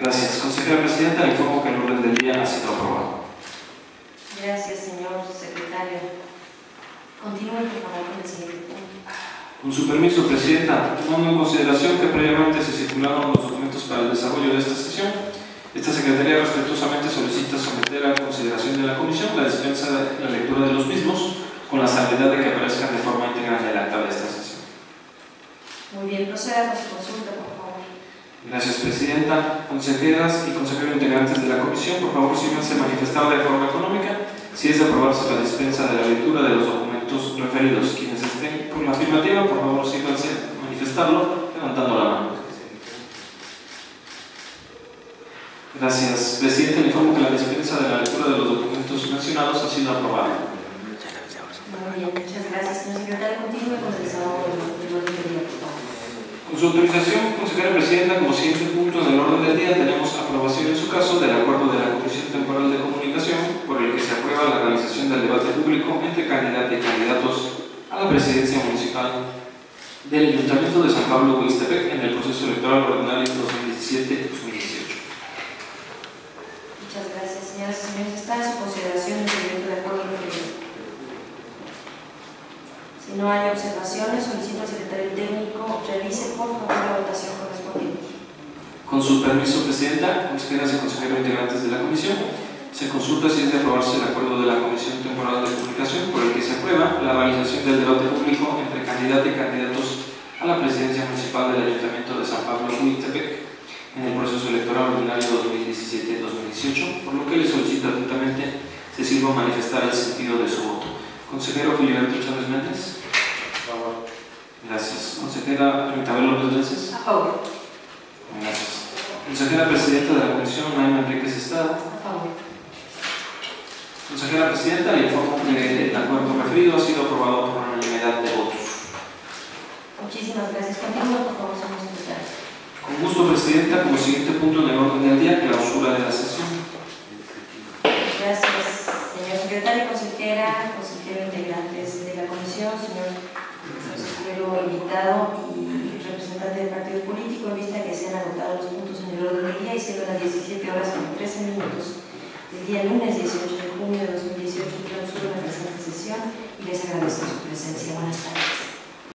Gracias. Consejera Presidenta, le informo que el orden del día ha sido aprobado. Gracias, señor secretario. Continúe, por favor, con el siguiente punto. Con su permiso, Presidenta, tomando en consideración que previamente se circularon los documentos para el desarrollo de esta sesión, esta Secretaría respetuosamente solicita someter a consideración de la Comisión la dispensa de la lectura de los mismos con la salvedad de que aparezcan de forma íntegra en el acta de esta sesión. Muy bien, proceda con su consulta. Gracias, Presidenta. Consejeras y consejeros integrantes de la Comisión, por favor, síganse manifestar de forma económica si es de aprobarse la dispensa de la lectura de los documentos referidos. Quienes estén por la afirmativa, por favor, síganse manifestarlo levantando la mano. Gracias. Presidente, le informo que la dispensa de la lectura de los documentos mencionados ha sido aprobada. Muy bien, muchas gracias, señor secretario. Continúe con el desahogo del del orden del día, por favor. Su autorización, consejera presidenta, como siguiente punto en el orden del día tenemos aprobación en su caso del acuerdo de la Comisión Temporal de Comunicación por el que se aprueba la realización del debate público entre candidatos y candidatos a la presidencia municipal del Ayuntamiento de San Pablo Huixtepec en el proceso electoral ordinario 2017-2018. Muchas gracias, señoras y señores. Está en su consideración el proyecto de acuerdo referido. Si no hay observaciones, solicito al secretario técnico revise por favor la votación correspondiente. Con su permiso, Presidenta, consejeras y consejeros integrantes de la Comisión, se consulta si es de aprobarse el acuerdo de la Comisión Temporal de Comunicación por el que se aprueba la realización del debate público entre candidatos y candidatos a la presidencia municipal del Ayuntamiento de San Pablo Huitepec en el proceso electoral ordinario 2017-2018, por lo que le solicito atentamente se sirva a manifestar el sentido de su voto. Consejero Filiberto Chávez Méndez. Gracias. Consejera Ritabel López Vences. A favor. Gracias. Consejera Presidenta de la Comisión, Naima Enríquez Estrada. A favor. Consejera Presidenta, le informo que el acuerdo referido ha sido aprobado por unanimidad de votos. Muchísimas gracias. Continúe, por favor, señor secretario. Con gusto, Presidenta, como siguiente punto en el orden del día, clausura de la sesión. Gracias, señor secretario, consejera, consejero integrantes de la comisión, señor consejero invitado y representante del partido político, en vista que se han agotado los puntos en el orden del día y siendo las 17 horas con 13 minutos del día lunes 18 de junio de 2018, clausura la sesión y les agradezco su presencia.